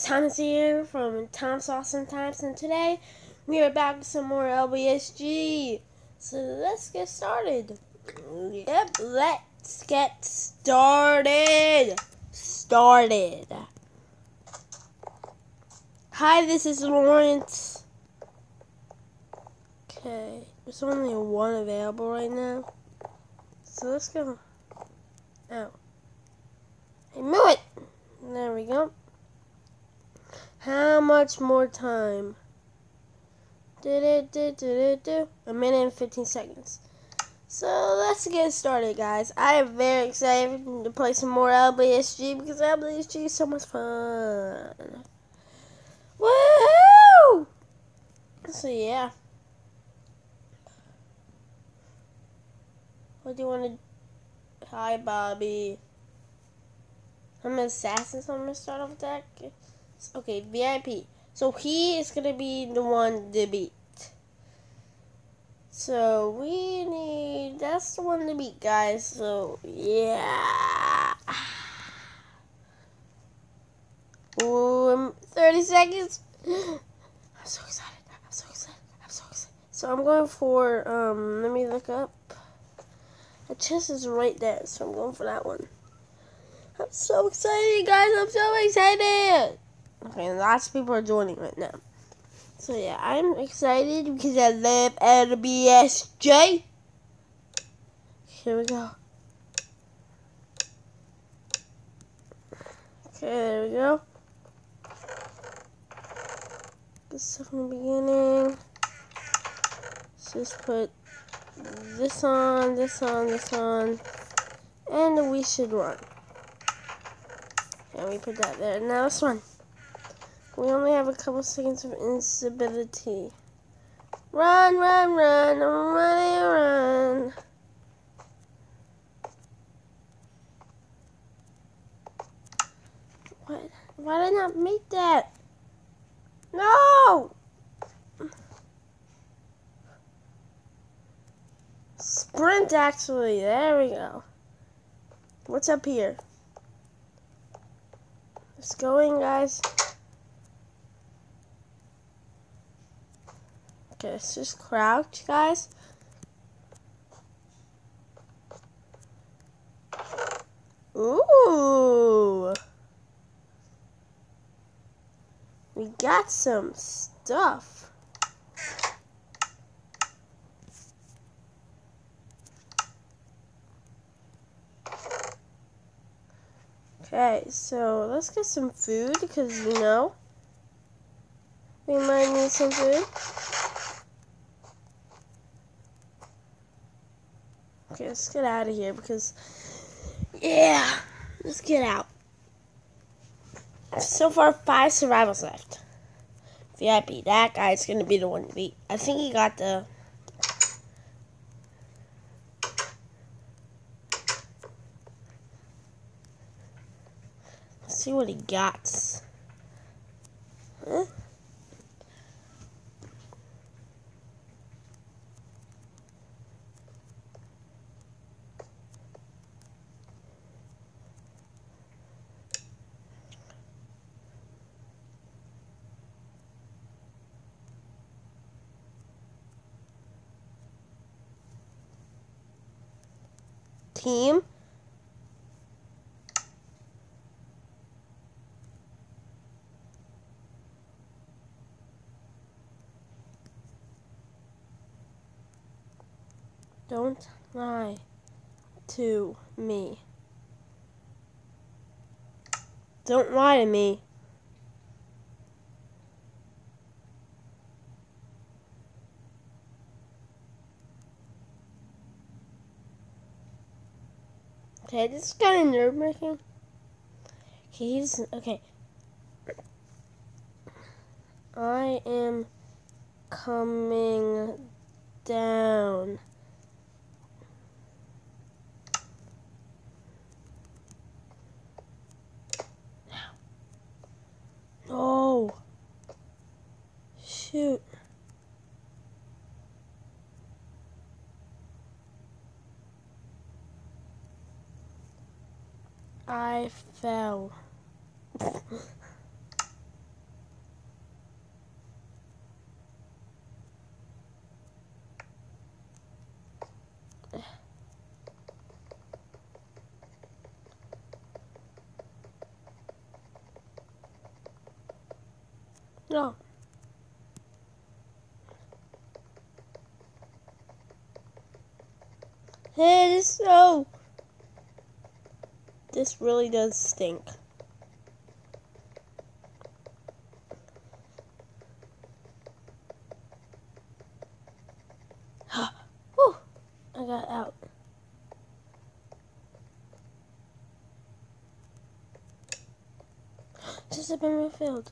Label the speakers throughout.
Speaker 1: guys, Thomas here from Tom's Awesome Times, and today we are back with some more LBSG. So let's get started. Yep, let's get started. Started. Hi, this is Lawrence. Okay, there's only one available right now. So let's go. Oh. I move it! There we go. How much more time? Did it do A minute and 15 seconds. So let's get started, guys. I am very excited to play some more LBSG because LBSG is so much fun. Woohoo! So yeah. What do you want to? Hi, Bobby. I'm an assassin, so I'm gonna start off with that. Okay, VIP. So he is gonna be the one to beat. So we need that's the one to beat, guys. So yeah. Um, 30 seconds. I'm so excited. I'm so excited. I'm so excited. So I'm going for um. Let me look up. The chest is right there, so I'm going for that one. I'm so excited, guys. I'm so excited. Okay, lots of people are joining right now. So yeah, I'm excited because I love LBSG. Here we go. Okay, there we go. This stuff from the beginning. Let's just put this on, this on, this on, and we should run. And we put that there. Now this one. We only have a couple seconds of instability. Run, run, run, run, run. What? Why did I not make that? No! Sprint, actually. There we go. What's up here? It's going, guys. Okay, let's just crouch, guys. Ooh. We got some stuff. Okay, so let's get some food because you know we might need some food. Okay, let's get out of here because yeah, let's get out. So far, five survivals left. VIP, that guy's gonna be the one to beat. I think he got the Let's see what he got. Huh? Team Don't lie to me. Don't lie to me. Okay, this is kind of nerve wracking. Okay, he's okay. I am coming down. I fell. no. Hey, this. This really does stink. Whew, I got out. Just have been refilled.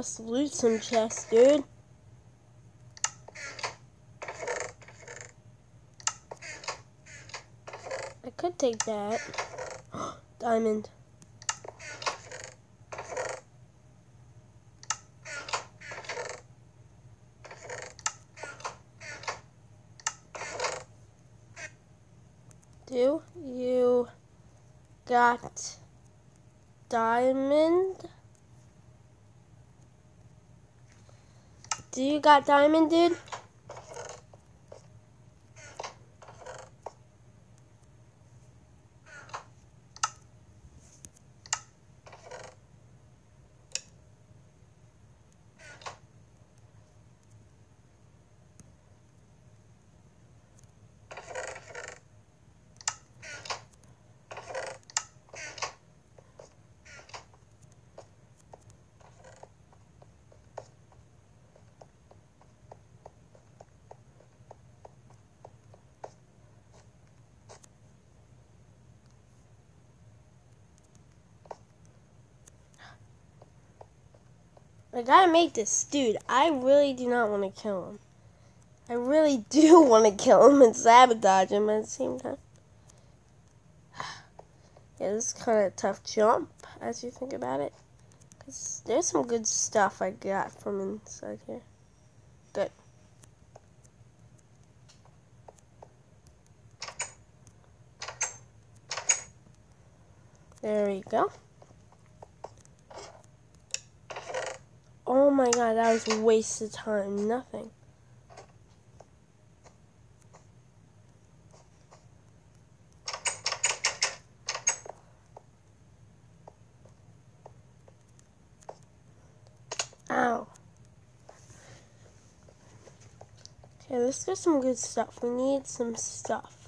Speaker 1: Let's loot some chests, dude. I could take that. Diamond. Do you got diamond? Do you got diamond, dude? I gotta make this. Dude, I really do not want to kill him. I really do want to kill him and sabotage him at the same time. Yeah, this is kind of a tough jump as you think about it. Because there's some good stuff I got from inside here. Good. There we go. Oh my god, that was a waste of time. Nothing. Ow. Okay, let's get some good stuff. We need some stuff.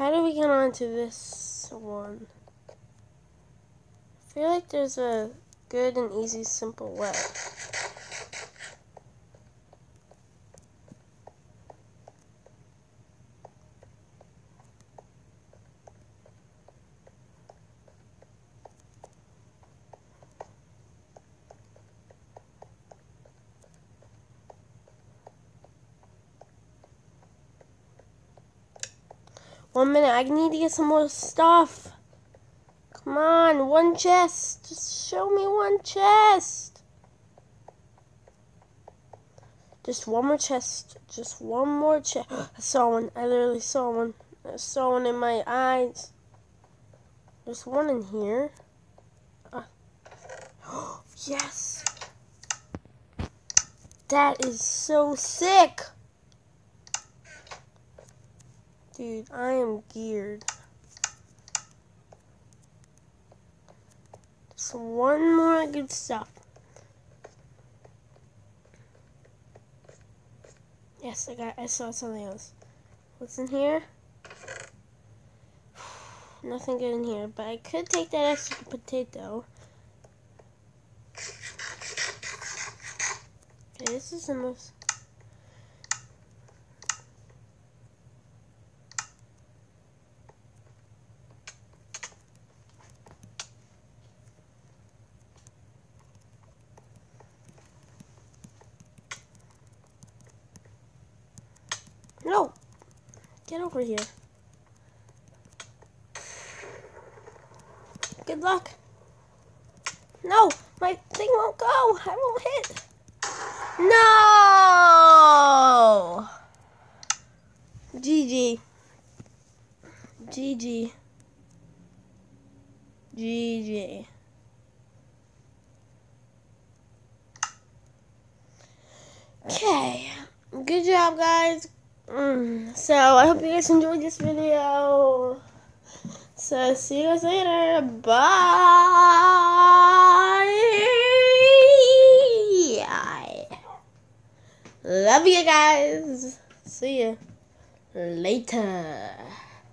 Speaker 1: How do we get on to this one? I feel like there's a good and easy, simple way. One minute, I need to get some more stuff. Come on, one chest. Just show me one chest. Just one more chest. Just one more chest. I saw one. I literally saw one. I saw one in my eyes. There's one in here. Uh. yes. That is so sick. Dude, I am geared. Just one more good stuff. Yes, I got. I saw something else. What's in here? Nothing good in here, but I could take that extra potato. Okay, this is the most. Get over here. Good luck. No, my thing won't go. I won't hit. No! GG. GG. GG. Okay. Good job, guys. Mm, so, I hope you guys enjoyed this video. So, see you guys later. Bye. Love you guys. See you later.